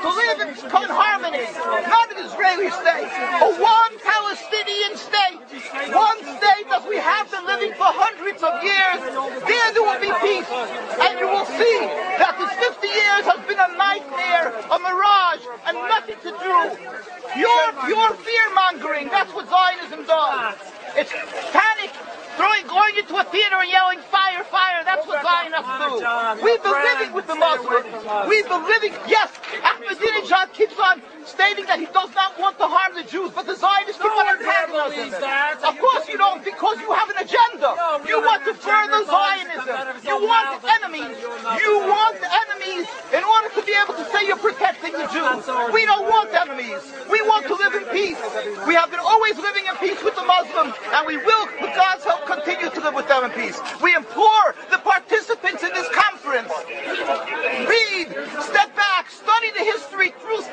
to live in harmony, not an Israeli state, a one Palestinian state, one state as we have been living for hundreds of years. There there will be peace, and you will see that this 50 years has been a nightmare, a mirage, and nothing to do. Your your fear mongering, that's what Zionism does. It's panic, throwing, going into a theater and yelling fire, fire. That's what Zionists do. We've been living with the Muslims. We've been living. Yes, Ahmadinejad keeps on stating that he does not want to harm the Jews, but the Zionists keep on antagonizing them. Of course you don't, because you have an agenda. You want to further Zionism. You want enemies. You want enemies in order to be able to say you're protecting the Jews. We don't want enemies. We want to live in peace. We have been always living in peace with the Muslims, and we will, with God's help, continue to live with them in peace. We implore the participants in this conference, read, step back, study the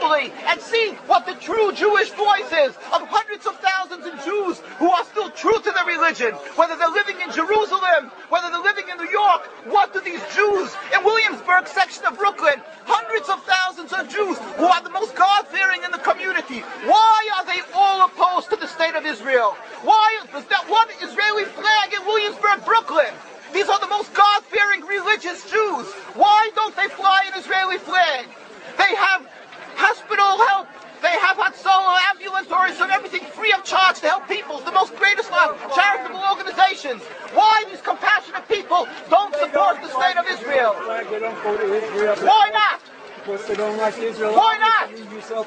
truthfully, and see what the true Jewish voice is of hundreds of thousands of Jews who are still true to their religion, whether they're living in Jerusalem, whether they're living in New York. What do these Jews in Williamsburg section of Brooklyn, hundreds of thousands of Jews who are the most God-fearing in the community, why are they all opposed to the state of Israel? Why is that one Israeli flag in Williamsburg, Brooklyn? These are the most God-fearing religious Jews. Why don't they fly an Israeli flag? They have hospital help. They have Hatzalah, ambulatories, and everything free of charge to help people. The most greatest charitable organizations. Why these compassionate people don't support the state of Israel? Why not? Because they don't like Israel. Why not?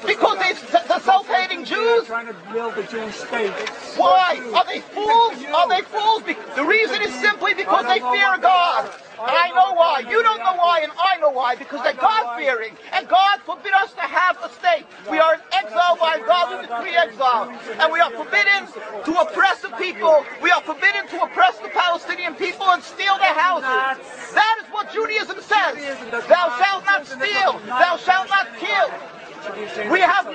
Because they're the self-hating Jews? trying to build a Jewish state. Why? Are they fools? Are they fools? The reason is simply because they fear God. I know why. You don't know why. Because they're God-fearing. And God forbid us to have a state. We are in exile by God we decree exile. And we are forbidden to oppress the people. We are forbidden to oppress the Palestinian people and steal their houses. That is what Judaism says. Thou shalt not steal. Thou shalt not kill. We have